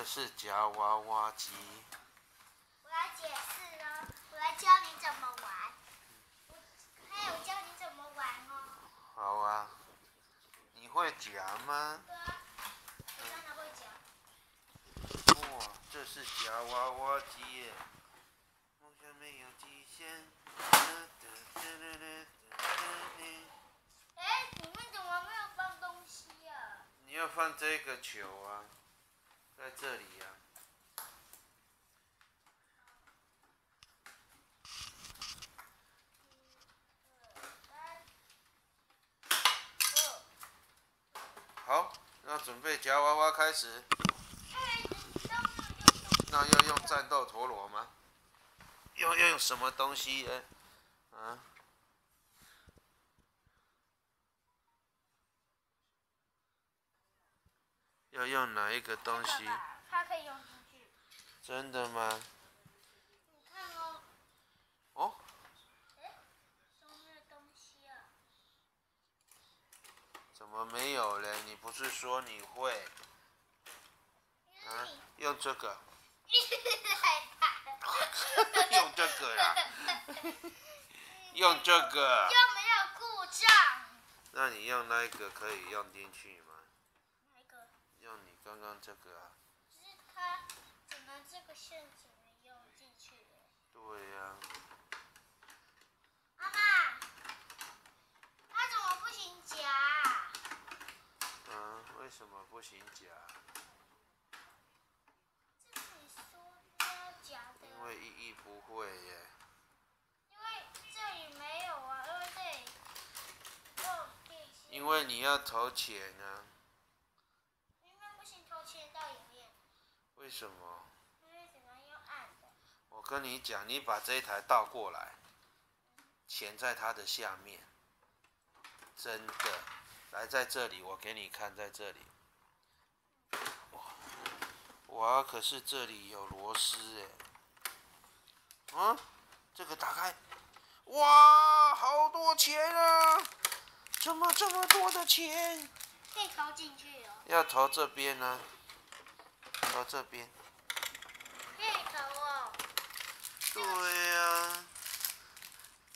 这是夹娃娃机。我来解释哦，我来教你怎么玩。我还有教你怎么玩哦。好啊，你会夹吗？对啊，我会夹。哇，这是夹娃娃机耶！梦想没有极限。哎，里面怎么没有放东西啊？你要放这个球啊，在这里呀、好，那准备夹娃娃开始。那要用战斗陀螺吗？要要用什么东西呢？啊？要用哪一个东西？它可以用进去。真的吗？你看哦，哦。怎么没有嘞？你不是说你会？啊，用这个。用这个呀，用这个。又没有故障。那你用那一个可以用进去吗？刚刚这个啊？只是它只能这个线只能用进去耶。对呀、妈妈，它怎么不行夹啊？嗯，为什么不行夹？这是你说要夹的啊。因为依依不会耶。因为这里没有啊，因为这里有地线。因为你要投钱啊。明明不行投钱到里面，为什么？因为只能用按的。我跟你讲，你把这一台倒过来，钱在它的下面。真的，来在这里，我给你看，在这里。哇，哇，可是这里有螺丝哎。啊，这个打开，哇，好多钱啊！怎么这么多的钱？可以投进去哦。要投这边呢、投这边。对呀、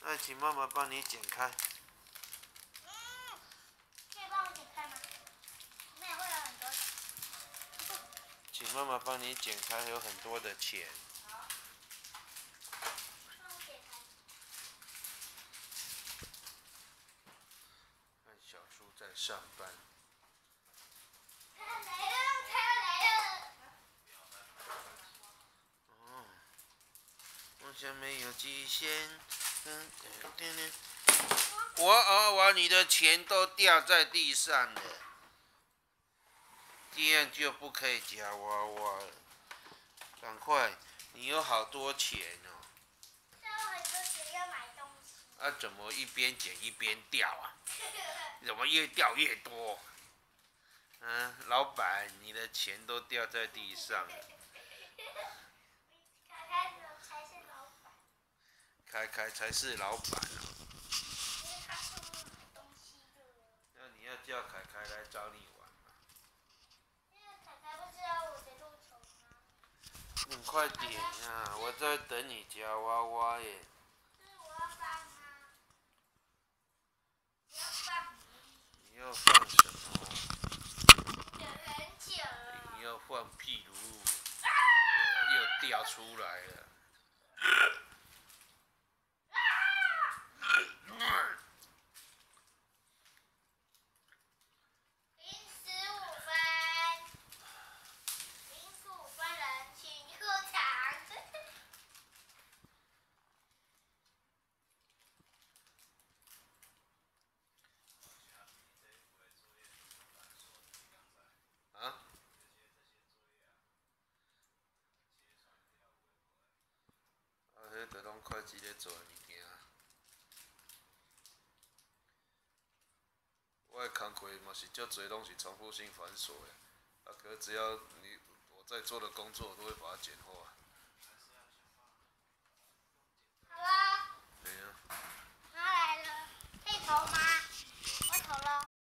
那请妈妈帮你剪开。嗯，可以帮我剪开吗？会有很多。请妈妈帮你剪开，有很多的钱。好。帮我点开。看小叔在上班。他来了，他来了。哦，梦想没有极限。嗯嗯嗯嗯。哇啊哇！你的钱都掉在地上了，这样就不可以夹娃娃了。赶快，你有好多钱哦。还有很多钱要买东西。啊，怎么一边捡一边掉啊？怎么越掉越多？嗯，老板，你的钱都掉在地上了。凯凯才是老板，开开才是老板啊！因为他是买东西的。那你要叫凯凯来找你玩嘛？因为凯凯不知道我的路程吗？你快点啊！我在等你夹娃娃耶。是我要放啊，我要放你，你要放什么？等很久了。你要放屁如又掉出来了。啊，迄个拢会计咧做诶物件。我诶工课嘛是足侪拢是重复性繁琐诶，啊，可只要你我在做的工作，都会把它简化。